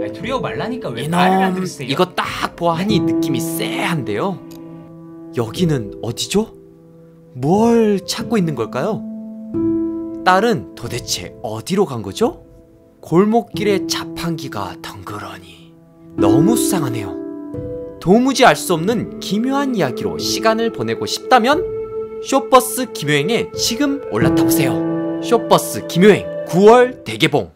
아니, 두려워 말라니까 왜 말을 안 이놈 들으세요? 이거 딱 보아하니 느낌이 쎄한데요. 여기는 어디죠? 뭘 찾고 있는 걸까요? 딸은 도대체 어디로 간 거죠? 골목길에 자판기가 덩그러니 너무 수상하네요. 도무지 알 수 없는 기묘한 이야기로 시간을 보내고 싶다면 쇼버스 김효행에 지금 올라타 보세요. 쇼버스 김효행 9월 대개봉